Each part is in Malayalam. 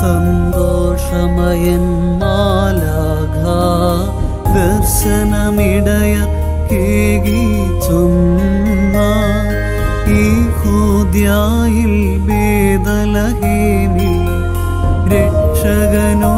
സന്തോഷമയൻ മാലാഘ ദർശനമിടയ കേകി ചൊന്ന ഈ ഹൂദ്യായിൽ വേദലഹേമി രക്ഷകനുളവായെന്നേവം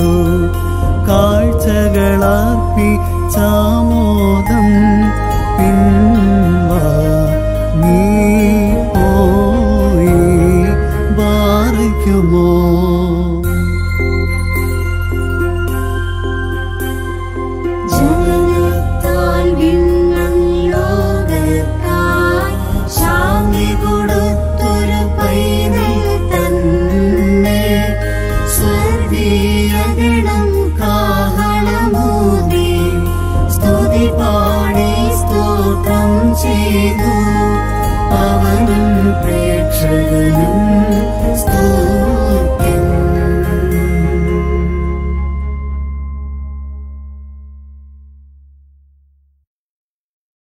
ചാർച്ചകളാർപ്പി ചാമോദം പിൻവാ നീ ഓ ബാധിക്കുമോ? You.